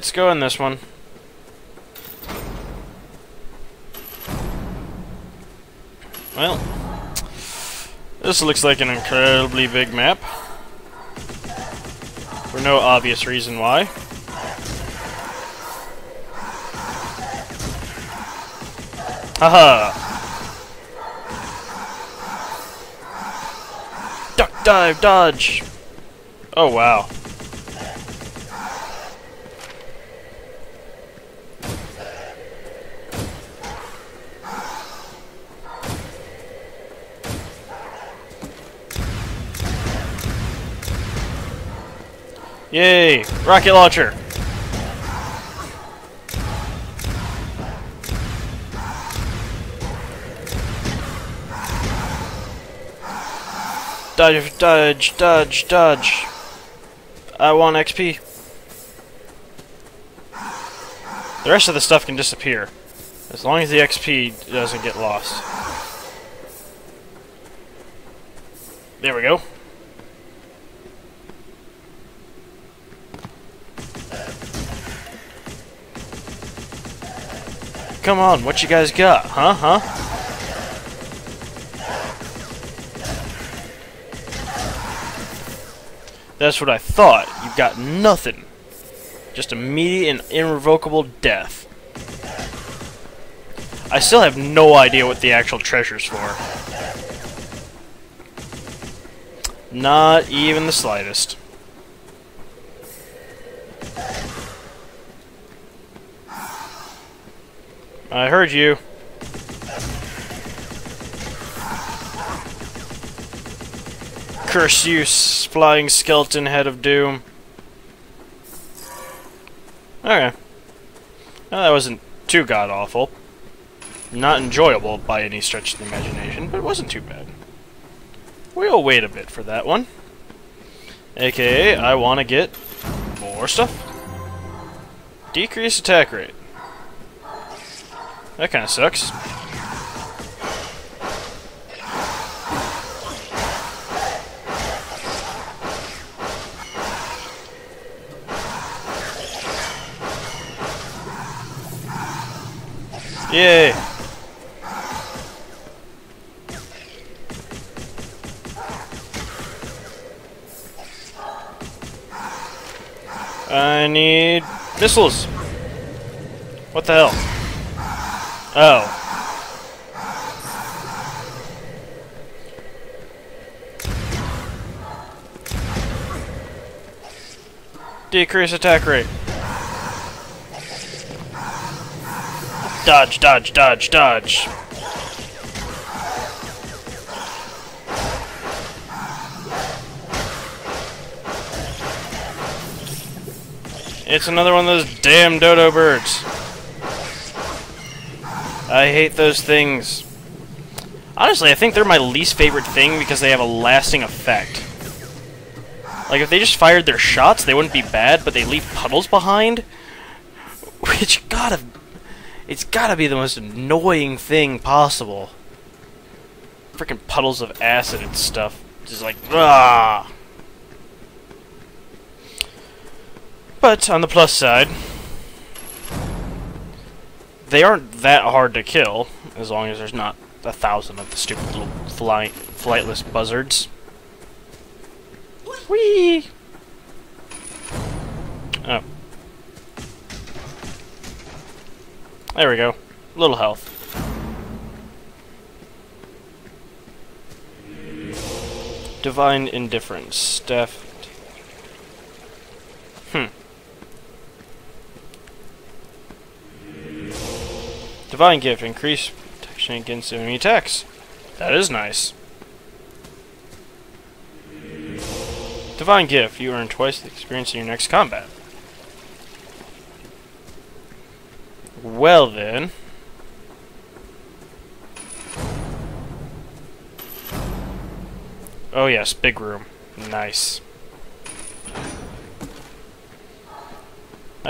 Let's go in this one. Well, this looks like an incredibly big map. For no obvious reason why. Haha! Duck, dive, dodge! Oh, wow. Yay! Rocket launcher! Dodge, dodge, dodge, dodge. I want XP. The rest of the stuff can disappear. As long as the XP doesn't get lost. There we go. Come on, what you guys got? Huh? Huh? That's what I thought. You've got nothing. Just immediate and irrevocable death. I still have no idea what the actual treasure's for. Not even the slightest. I heard you. Curse you, flying skeleton head of doom. Okay. Well, that wasn't too god-awful. Not enjoyable by any stretch of the imagination, but it wasn't too bad. We'll wait a bit for that one. AKA, I want to get more stuff. Decrease attack rate. That kind of sucks. Yay! I need missiles. What the hell? Oh. Decrease attack rate. Dodge, dodge, dodge, dodge. It's another one of those damn dodo birds. I hate those things. Honestly, I think they're my least favorite thing because they have a lasting effect. Like, if they just fired their shots, they wouldn't be bad, but they leave puddles behind? Which gotta it's gotta be the most annoying thing possible. Freaking puddles of acid and stuff. Just like, ah. But, on the plus side, they aren't that hard to kill, as long as there's not a thousand of the stupid little flight, flightless buzzards. Whee! Oh. There we go. Little health. Divine Indifference. Staff. Hmm. Divine Gift. Increase protection against enemy attacks. That is nice. Divine Gift. You earn twice the experience in your next combat. Well then. Oh yes, big room. Nice.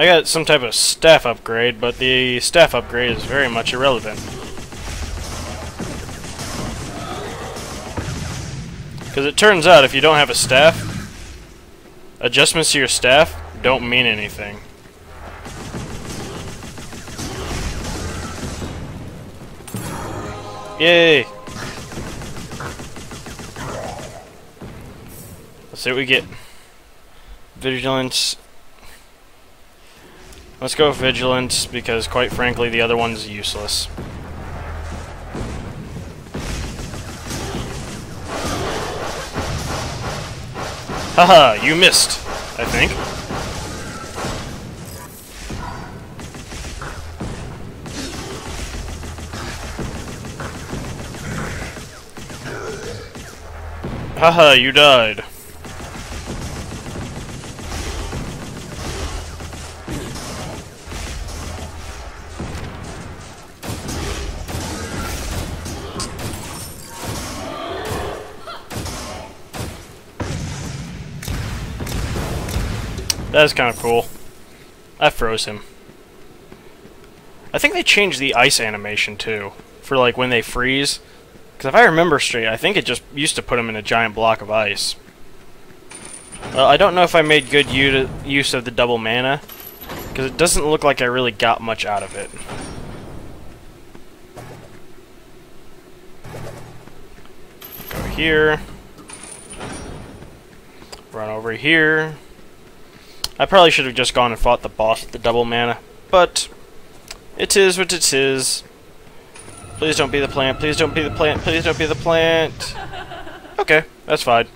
I got some type of staff upgrade, but the staff upgrade is very much irrelevant. Because it turns out if you don't have a staff, adjustments to your staff don't mean anything. Yay! Let's see what we get. Vigilance Let's go with Vigilance, because quite frankly, the other one's useless. Haha, you missed, I think. Haha, you died. That's kind of cool. I froze him. I think they changed the ice animation too, for like when they freeze. Because if I remember straight, I think it just used to put him in a giant block of ice. Well, I don't know if I made good use of the double mana, because it doesn't look like I really got much out of it. Go here. Run over here. I probably should have just gone and fought the boss with the double mana, but it is what it is. Please don't be the plant, please don't be the plant, please don't be the plant. Okay, that's fine.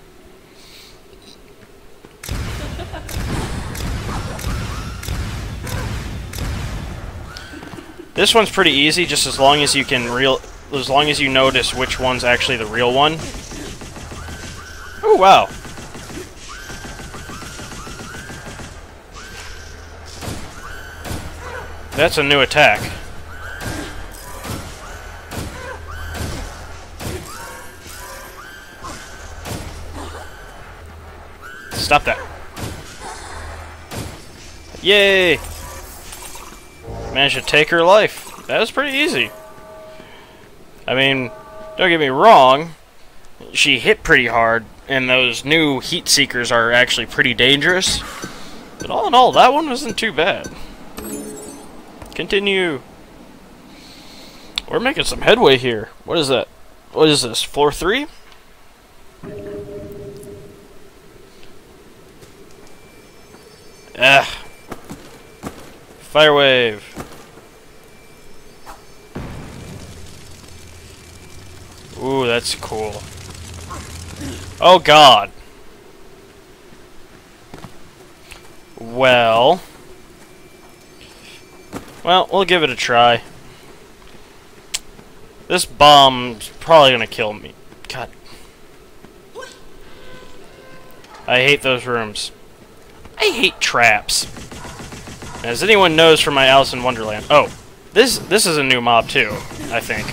This one's pretty easy, just as long as you can real, as long as you notice which one's actually the real one. Oh wow, That's a new attack. Stop that. Yay! Managed to take her life. That was pretty easy. I mean, don't get me wrong, she hit pretty hard, and those new heat seekers are actually pretty dangerous. But all in all, that one wasn't too bad. Continue. We're making some headway here. What is that? What is this? Floor three? Ah. Fire wave. Ooh, that's cool. Oh god. Well... Well, we'll give it a try. This bomb's probably gonna kill me. God. I hate those rooms. I hate traps. As anyone knows from my Alice in Wonderland. Oh, this this is a new mob too, I think.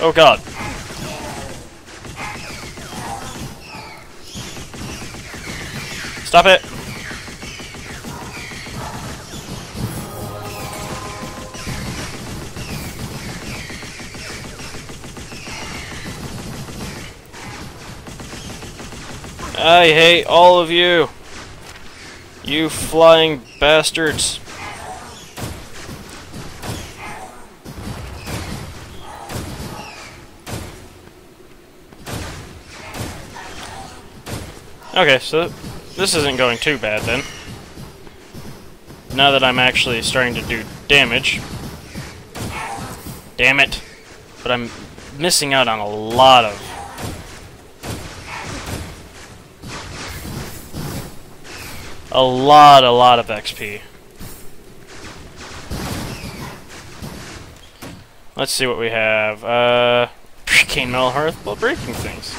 Oh god. Stop it! I hate all of you. You flying bastards. Okay, so this isn't going too bad then. Now that I'm actually starting to do damage. Damn it. But I'm missing out on a lot of a lot, a lot of XP. Let's see what we have. Uh, Cane Metal Hearth, while breaking things.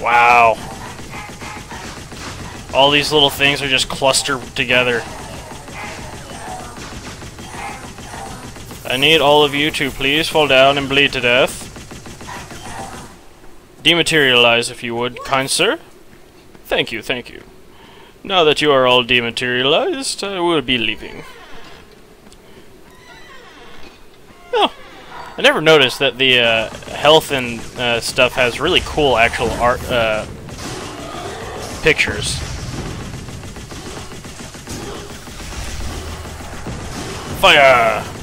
Wow. All these little things are just clustered together. I need all of you to please fall down and bleed to death. Dematerialize, if you would, kind sir. Thank you, thank you. Now that you are all dematerialized, I will be leaving. Oh, I never noticed that the uh, health and uh, stuff has really cool actual art uh, pictures. Fire!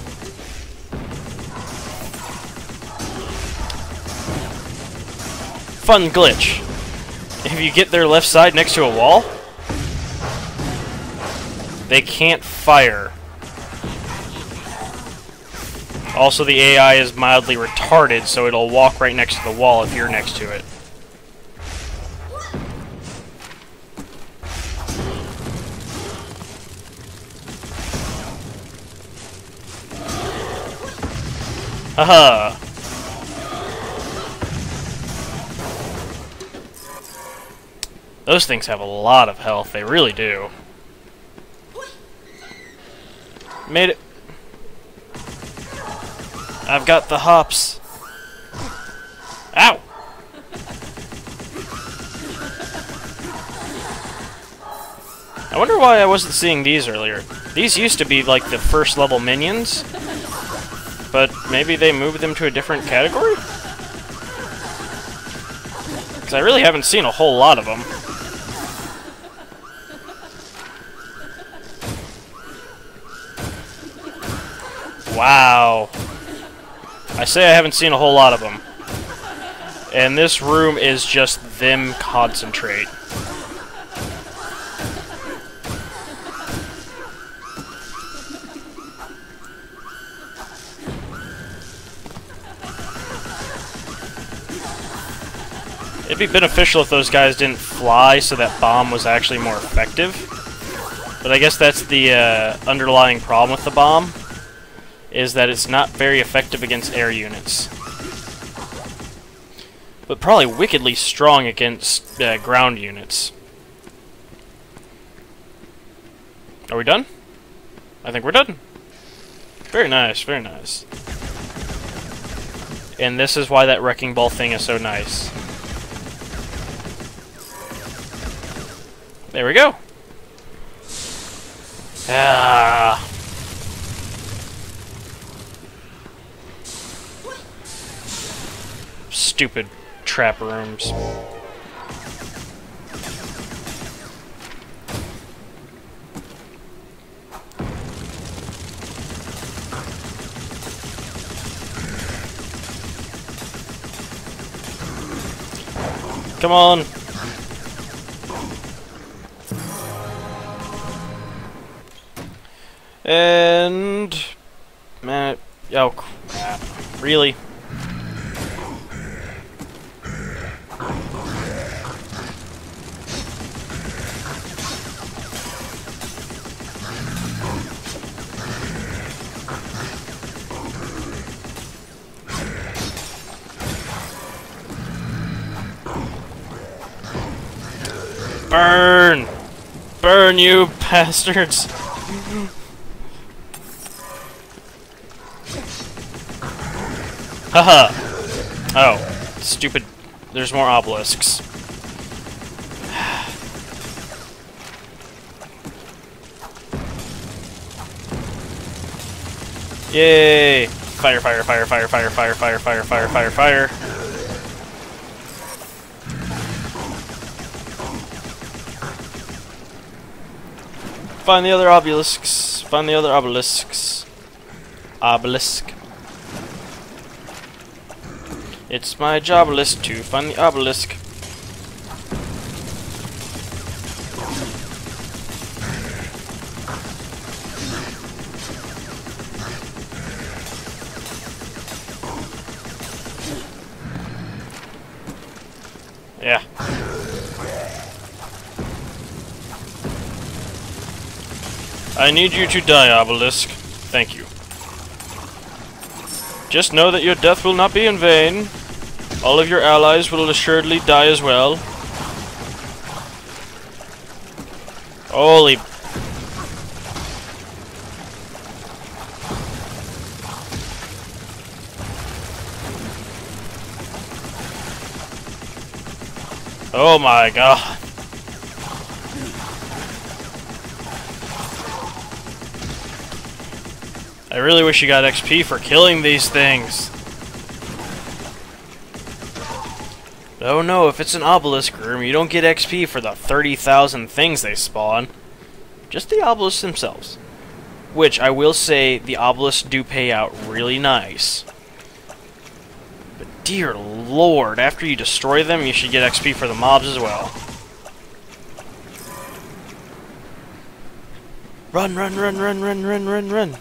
Fun glitch. If you get their left side next to a wall, they can't fire. Also, the AI is mildly retarded, so it'll walk right next to the wall if you're next to it. Haha. Those things have a lot of health, they really do. Made it. I've got the hops. Ow! I wonder why I wasn't seeing these earlier. These used to be like the first level minions, but maybe they moved them to a different category? Because I really haven't seen a whole lot of them. Wow. I say I haven't seen a whole lot of them. And this room is just them concentrate. It'd be beneficial if those guys didn't fly so that bomb was actually more effective. But I guess that's the uh, underlying problem with the bomb is that it's not very effective against air units. But probably wickedly strong against uh, ground units. Are we done? I think we're done. Very nice, very nice. And this is why that Wrecking Ball thing is so nice. There we go. Ah. Stupid trap rooms. Come on! And... Man, oh crap. Really? Burn! Burn, you bastards! Haha! oh, stupid. There's more obelisks. Yay! Fire, fire, fire, fire, fire, fire, fire, fire, fire, fire, fire. Find the other obelisks. Find the other obelisks. Obelisk. It's my job list to find the obelisk. Yeah. I need you to die, Obelisk. Thank you. Just know that your death will not be in vain. All of your allies will assuredly die as well. Holy... Oh my god. I really wish you got XP for killing these things. Oh no, if it's an obelisk room, you don't get XP for the 30,000 things they spawn. Just the obelisks themselves. Which, I will say, the obelisks do pay out really nice. But dear lord, after you destroy them, you should get XP for the mobs as well. Run, run, run, run, run, run, run, run.